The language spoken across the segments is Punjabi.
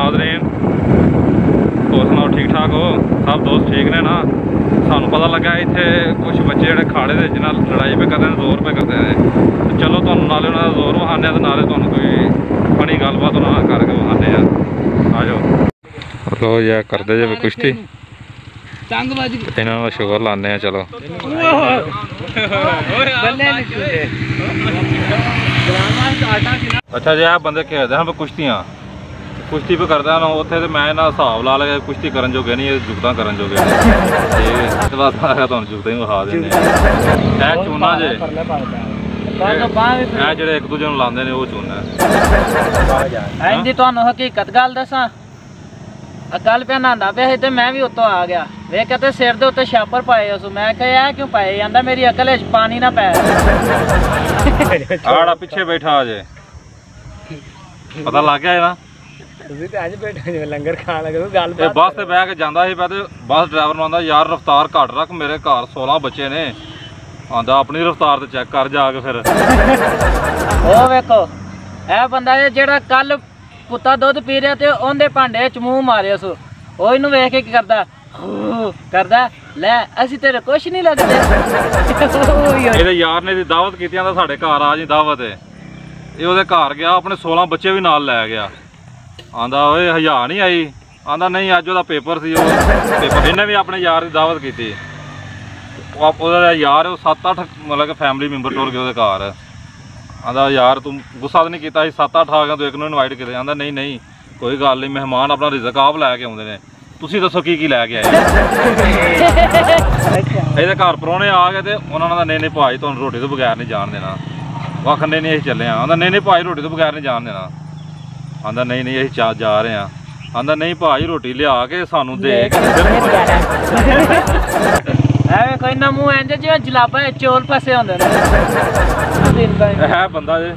ਨਾਜ਼ਰੀਨ। ਹੋਰ ਸੁਣਾਓ ਠੀਕ ਠਾਕ ਹੋ? ਸਭ ਦੋਸਤ ਠੀਕ ਨੇ ਨਾ? ਸਾਨੂੰ ਪਤਾ ਲੱਗਾ ਇੱਥੇ ਕੁਝ ਬੱਚੇ ਜਿਹੜੇ ਖਾੜੇ ਦੇ ਜਿਹਨਾਂ ਲੜਾਈ ਪੇ ਕਰਦੇ ਨੇ ਜ਼ੋਰ ਪੇ ਕਰਦੇ ਨੇ। ਤੇ ਚਲੋ ਤੁਹਾਨੂੰ ਨਾਲੇ ਉਹਨਾਂ ਦਾ ਜ਼ੋਰ ਵਹਾਨੇ ਆ ਤੇ ਨਾਲੇ ਤੁਹਾਨੂੰ ਕੋਈ ਫਣੀ ਗੱਲਬਾਤ ਉਹਨਾਂ ਨਾਲ ਕਰਕੇ ਵਹਾਨੇ ਆ ਆ ਜਾਓ ਲੋ ਯਾ ਕਰਦੇ ਜੇ ਕੁਸ਼ਤੀ। ਤੰਗ ਵੱਜ ਗਈ। ਇਹਨਾਂ ਦਾ ਸ਼ੁਗਰ ਲਾਣੇ ਆ ਚਲੋ। ਅੱਛਾ ਜੀ ਆ ਬੰਦੇ ਖੇਡਦੇ ਹਨ ਕੁਸ਼ਤੀਆਂ। ਕੁਸ਼ਤੀ ਵੀ ਕਰਦਾ ਨਾ ਉੱਥੇ ਤੇ ਮੈਂ ਇਹਨਾਂ ਦਾ ਹਿਸਾਬ ਲਾ ਲਿਆ ਕੁਸ਼ਤੀ ਕਰਨ ਜੋਗੇ ਨਹੀਂ ਇਹ ਜੁਗਤਾਂ ਕਰਨ ਜੋਗੇ ਨੇ ਤੇ ਇਸ ਵਾਰ ਆ ਤੁਹਾਨੂੰ ਜੁਗਤਾਂ ਹੀ ਵਿਖਾ ਦਿੰਦੇ ਆ। ਇਹ ਚੂਨਾ ਜੇ। ਇਹ ਜਿਹੜੇ ਇੱਕ ਦੂਜੇ ਨੂੰ ਲਾਉਂਦੇ ਨੇ ਉਹ ਚੂਨਾ ਹੈ। ਇੰਦੀ ਤੁਹਾਨੂੰ ਹਕੀਕਤ ਗੱਲ ਦੱਸਾਂ। ਅਕਲ ਪਿਆ ਨਹਾਉਂਦਾ ਪਿਆ ਤੇ ਮੈਂ ਵੀ ਉੱਤੋਂ ਆ ਗਿਆ। ਵੇਖ ਕੇ ਤੇ ਸਿਰ ਦੇ ਉੱਤੇ ਛਾਪਰ ਪਾਏ ਉਸ ਮੈਂ ਕਿਹਾ ਕਿਉਂ ਪਾਏ? ਜਾਂਦਾ ਮੇਰੀ ਅਕਲ ਵਿੱਚ ਪਾਣੀ ਨਾ ਪੈ। ਆੜਾ ਪਿੱਛੇ ਬੈਠਾ ਜੇ ਪਤਾ ਲੱਗ ਗਿਆ ਇਹ ਨਾ ਤੁਸੀਂ ਤੇ ਅੱਜ ਬੈਠੇ ਜਿਵੇਂ ਲੰਗਰ ਖਾਣ ਲੱਗੇ ਗੱਲ ਇਹ ਬੱਸ ਤੇ ਬਹਿ ਕੇ ਜਾਂਦਾ ਸੀ ਮੈਂ ਤੇ ਬੱਸ ਡਰਾਈਵਰ ਨੂੰ ਆਂਦਾ ਯਾਰ ਰਫ਼ਤਾਰ ਘੱਟ ਰੱਖ ਮੇਰੇ ਘਰ 16 ਬੱਚੇ ਨੇ। ਆਂਦਾ ਆਪਣੀ ਰਫ਼ਤਾਰ ਤੇ ਚੈੱਕ ਕਰ ਜਾ ਕੇ ਫਿਰ। ਉਹ ਵੇਖੋ ਇਹ ਬੰਦਾ ਇਹ ਜਿਹੜਾ ਕੱਲ ਕੁੱਤਾ ਦੁੱਧ ਪੀ ਰਿਹਾ ਤੇ ਉਹਦੇ ਭਾਂਡੇ 'ਚ ਮੂੰਹ ਮਾਰਿਆ ਸੋ ਉਹ ਇਹਨੂੰ ਵੇਖ ਕੇ ਕੀ ਕਰਦਾ? ਹੂ, ਕਰਦਾ ਲੈ ਅਸੀਂ ਤੇਰੇ ਕੁਛ ਨਹੀਂ ਲੱਗਦੇ। ਇਹਦੇ ਯਾਰ ਨੇ ਦੀ ਦਾਵਤ ਕੀਤੀ ਆਂਦਾ ਸਾਡੇ ਘਰ ਆ ਜੀ ਦਾਵਤ ਤੇ ਇਹ ਉਹਦੇ ਘਰ ਗਿਆ ਆਪਣੇ 16 ਬੱਚੇ ਵੀ ਨਾਲ ਲੈ ਗਿਆ। ਆਂਦਾ ਓਏ ਹਯਾ ਨਹੀਂ ਆਈ? ਆਂਦਾ ਨਹੀਂ ਅੱਜ ਉਹਦਾ ਪੇਪਰ ਸੀ ਉਹ। ਪੇਪਰ ਇਹਨੇ ਵੀ ਆਪਣੇ ਯਾਰ ਦੀ ਦਾਵਤ ਕੀਤੀ। ਉਹ ਆਪ- ਉਹਦਾ ਯਾਰ ਉਹ 7-8 ਮਤਲਬ ਕਿ ਫੈਮਿਲੀ ਮੈਂਬਰ ਟੁਰ ਗਏ ਉਹਦੇ ਘਰ। ਆਂਦਾ ਯਾਰ ਤੂੰ ਗੁੱਸਾ ਤਾਂ ਨਹੀਂ ਕੀਤਾ ਸੀ 7-8 ਆ ਗਿਆ ਤੂੰ ਇੱਕ ਨੂੰ ਇਨਵਾਈਟ ਕੀਤਾ ਆਂਦਾ ਨਹੀਂ ਨਹੀਂ ਕੋਈ ਗੱਲ ਨਹੀਂ ਮਹਿਮਾਨ ਆਪਣਾ ਰਿਜ਼ਕ ਆਪ ਲੈ ਕੇ ਆਉਂਦੇ ਨੇ। ਤੁਸੀਂ ਦੱਸੋ ਕੀ ਕੀ ਲੈ ਕੇ ਆਏ? ਇਹਦੇ ਘਰ ਪਰੋਣੇ ਆ ਗਏ ਤੇ ਉਹਨਾਂ ਦਾ ਨਹੀਂ ਨਹੀਂ ਭਾਈ ਤੁਹਾਨੂੰ ਰੋਟੀ ਤੋਂ ਬਗੈਰ ਨਹੀਂ ਜਾਣ ਦੇਣਾ। ਉਹ ਆਖਣ ਨਹੀਂ ਅਸੀਂ ਚੱਲੇ ਆ। ਆਂਦਾ ਨਹੀਂ ਨਹੀਂ ਭਾਈ ਰੋਟੀ ਤੋਂ ਬਗੈਰ ਨਹੀਂ ਜਾਣ ਦੇਣਾ। ਆਂਦਾ ਨਹੀਂ ਨਹੀਂ ਅਸੀਂ ਚਾ ਜਾ ਰਹੇ ਆ। ਆਂਦਾ ਨਹੀਂ ਭਾਈ ਰੋਟੀ ਲਿਆ ਕੇ ਸਾਨੂੰ ਦੇ ਕੇ ਐਵੇਂ ਕੋਈ ਨਾ ਮੂੰਹ ਇੰਜ ਜਿਵੇਂ ਜਲਾਬਾਂ ਚੋਲ ਫਸੇ ਹੁੰਦੇ ਨੇ। ਹੈ ਬੰਦਾ ਜੇ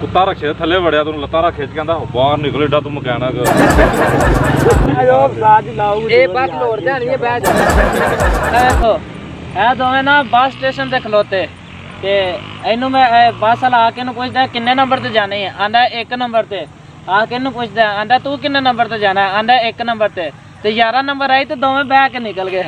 ਕੁੱਤਾ ਰੱਖੇ ਥੱਲੇ ਵੜਿਆ ਤੈਨੂੰ ਲੱਤਾਂ ਰੱਖ ਖਿੱਚ ਕਹਿੰਦਾ ਬਾਹਰ ਨਿਕਲ ਏਡਾ ਤੂੰ ਮਕੈਨਿਕ ਇਹ ਬੱਸ ਲੋੜ ਜਾਣੀ ਹੈ ਬਹਿ ਜਾ। ਇਹ ਦੋਵੇਂ ਨਾ ਬੱਸ ਸਟੇਸ਼ਨ ਤੇ ਖਲੋਤੇ। ਤੇ ਇਹਨੂੰ ਮੈਂ, ਇਹ ਬੱਸ ਵਾਲਾ ਆ ਕੇ ਇਹਨੂੰ ਪੁੱਛਦਾ ਕਿੰਨੇ ਨੰਬਰ ਤੇ ਜਾਣੀ ਹੈ ਆਂਦਾ ਇੱਕ ਨੰਬਰ ਤੇ। ਆ ਕੇ ਇਹਨੂੰ ਪੁੱਛਦਾ ਆਂਦਾ, ਤੂੰ ਕਿੰਨੇ ਨੰਬਰ ਤੇ ਜਾਣਾ ਆਂਦਾ ਇੱਕ ਨੰਬਰ ਤੇ। ਤੇ 11 ਨੰਬਰ ਆਈ ਤੇ ਦੋਵੇਂ ਬਹਿ ਕੇ ਨਿਕਲ ਗਏ।